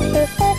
Wow.